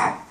Ow!